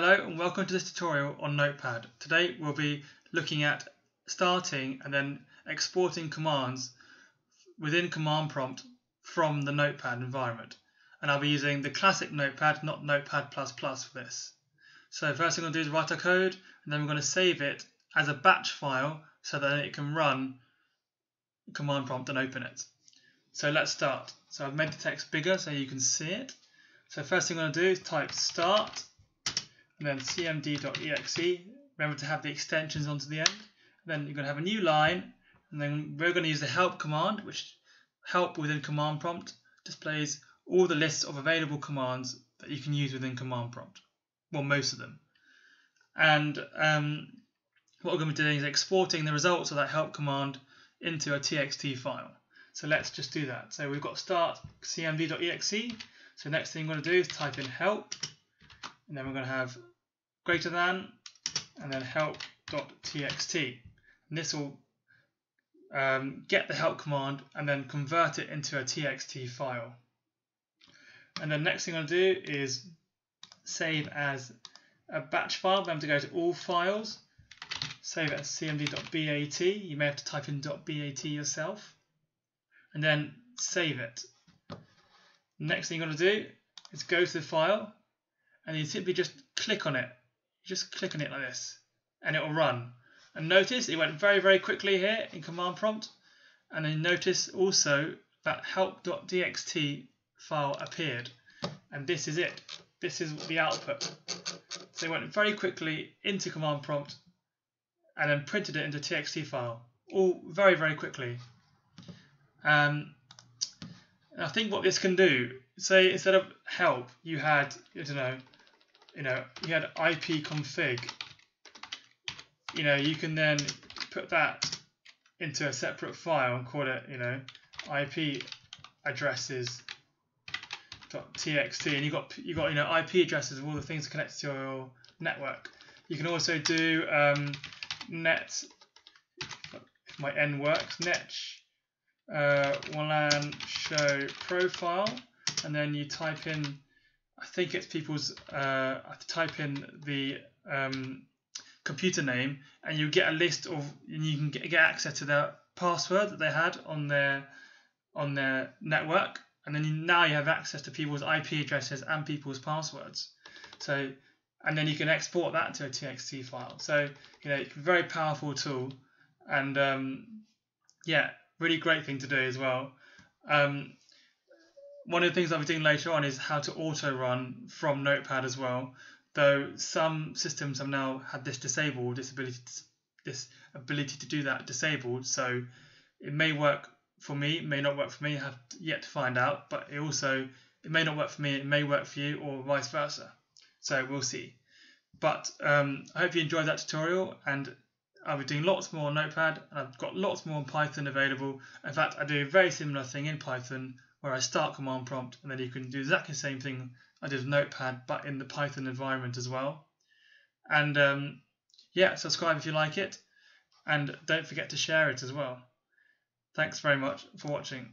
Hello and welcome to this tutorial on Notepad. Today we'll be looking at starting and then exporting commands within command prompt from the Notepad environment. And I'll be using the classic Notepad, not Notepad++ for this. So first thing I'm going to do is write our code and then we're going to save it as a batch file so that it can run command prompt and open it. So let's start. So I've made the text bigger so you can see it. So first thing I'm going to do is type start and then cmd.exe. Remember to have the extensions onto the end. Then you're going to have a new line, and then we're going to use the help command, which help within command prompt displays all the lists of available commands that you can use within command prompt. Well, most of them. And um, what we're going to be doing is exporting the results of that help command into a txt file. So let's just do that. So we've got start cmd.exe. So next thing we're going to do is type in help, and then we're going to have greater than, and then help.txt. And this will um, get the help command and then convert it into a txt file. And then next thing I'm going to do is save as a batch file. I'm going to go to all files, save it as cmd.bat. You may have to type in .bat yourself, and then save it. Next thing you're going to do is go to the file, and you simply just click on it. Just click on it like this, and it will run. And notice it went very, very quickly here in command prompt. And then notice also that help.txt file appeared. And this is it. This is the output. So it went very quickly into command prompt and then printed it into txt file. All very, very quickly. Um, I think what this can do, say instead of help, you had, I don't know, you know, you had ipconfig you know, you can then put that into a separate file and call it, you know, IP addresses .txt, and you got you got you know IP addresses of all the things connected to your network. You can also do um, net. If my n works, net uh, WLAN show profile, and then you type in. I think it's people's. Uh, I type in the um, computer name and you get a list of and you can get, get access to their password that they had on their on their network. And then you, now you have access to people's IP addresses and people's passwords. So and then you can export that to a txt file. So you know it's a very powerful tool. And um, yeah really great thing to do as well. Um, one of the things I'll be doing later on is how to auto run from notepad as well though some systems have now had this disabled, this ability to, this ability to do that disabled. So it may work for me, may not work for me. I have yet to find out, but it also it may not work for me, it may work for you, or vice versa. So we'll see. But um, I hope you enjoyed that tutorial, and I'll be doing lots more on Notepad, and I've got lots more on Python available. In fact, I do a very similar thing in Python where I start command prompt, and then you can do exactly the same thing I did with Notepad, but in the Python environment as well. And um, yeah, subscribe if you like it, and don't forget to share it as well. Thanks very much for watching.